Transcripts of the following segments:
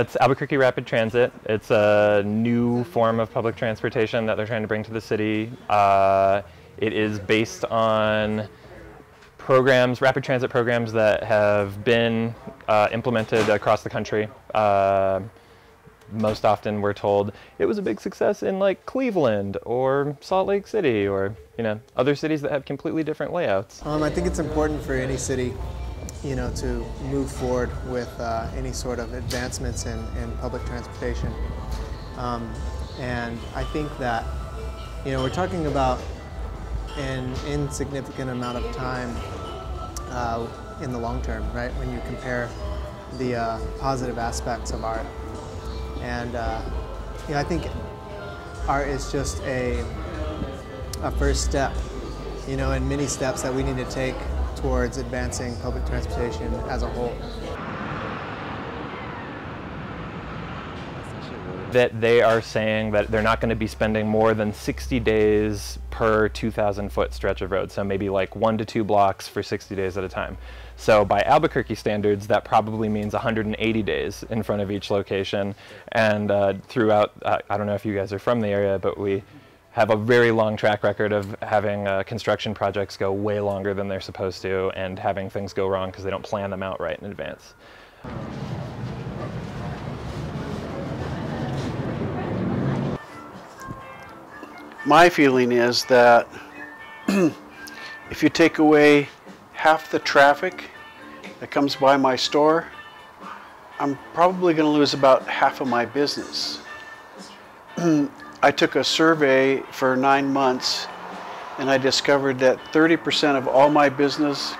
It's Albuquerque Rapid Transit. It's a new form of public transportation that they're trying to bring to the city. Uh, it is based on programs, rapid transit programs that have been uh, implemented across the country. Uh, most often we're told it was a big success in like Cleveland or Salt Lake City or you know other cities that have completely different layouts. Um, I think it's important for any city you know, to move forward with uh, any sort of advancements in, in public transportation. Um, and I think that, you know, we're talking about an insignificant amount of time uh, in the long term, right? When you compare the uh, positive aspects of ART. And, uh, you know, I think ART is just a, a first step, you know, and many steps that we need to take towards advancing public transportation as a whole. That they are saying that they're not going to be spending more than 60 days per 2,000 foot stretch of road, so maybe like one to two blocks for 60 days at a time. So by Albuquerque standards, that probably means 180 days in front of each location. And uh, throughout, uh, I don't know if you guys are from the area, but we have a very long track record of having uh, construction projects go way longer than they're supposed to and having things go wrong because they don't plan them out right in advance. My feeling is that if you take away half the traffic that comes by my store, I'm probably going to lose about half of my business. I took a survey for nine months and I discovered that 30% of all my business,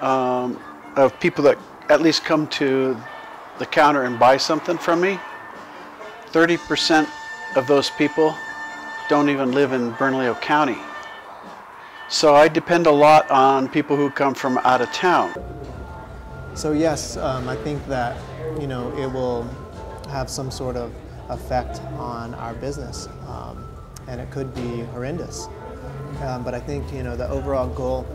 um, of people that at least come to the counter and buy something from me, 30% of those people don't even live in Bernalillo County. So I depend a lot on people who come from out of town. So yes, um, I think that, you know, it will have some sort of effect on our business. Um, and it could be horrendous. Um, but I think you know the overall goal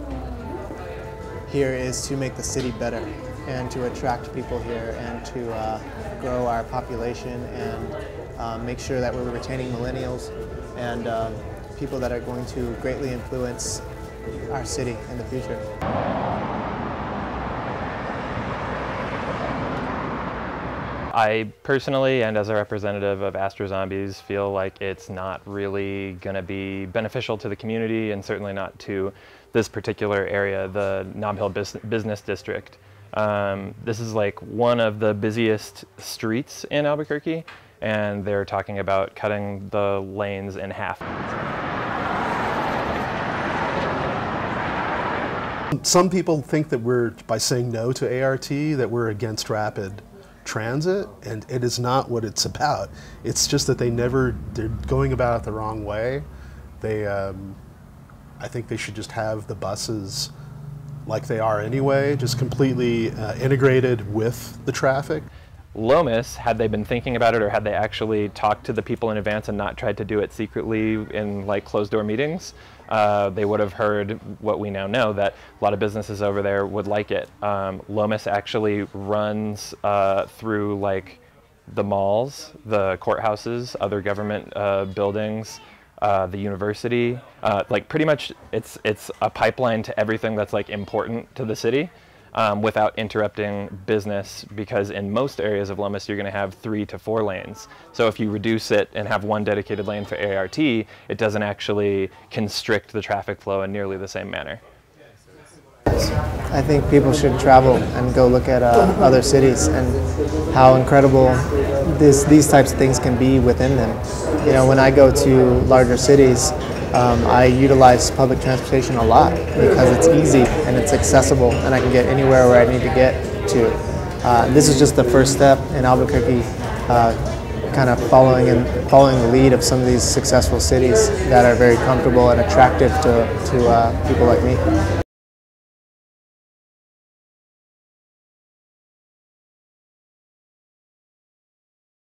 here is to make the city better and to attract people here and to uh, grow our population and uh, make sure that we're retaining millennials and um, people that are going to greatly influence our city in the future. I personally, and as a representative of Astro Zombies, feel like it's not really going to be beneficial to the community and certainly not to this particular area, the Nob Hill Business District. Um, this is like one of the busiest streets in Albuquerque, and they're talking about cutting the lanes in half. Some people think that we're, by saying no to ART, that we're against rapid transit, and it is not what it's about. It's just that they never, they're going about it the wrong way. They, um, I think they should just have the buses like they are anyway, just completely uh, integrated with the traffic. Lomas, had they been thinking about it or had they actually talked to the people in advance and not tried to do it secretly in like closed door meetings, uh, they would have heard what we now know that a lot of businesses over there would like it. Um, Lomas actually runs uh, through like the malls, the courthouses, other government uh, buildings, uh, the university. Uh, like pretty much, it's it's a pipeline to everything that's like important to the city um, without interrupting business because in most areas of Lomas you're going to have three to four lanes. So if you reduce it and have one dedicated lane for ART, it doesn't actually constrict the traffic flow in nearly the same manner. I think people should travel and go look at uh, other cities and how incredible this, these types of things can be within them. You know, when I go to larger cities, um, I utilize public transportation a lot because it's easy and it's accessible and I can get anywhere where I need to get to. Uh, this is just the first step in Albuquerque uh, kind of following and following the lead of some of these successful cities that are very comfortable and attractive to, to uh, people like me.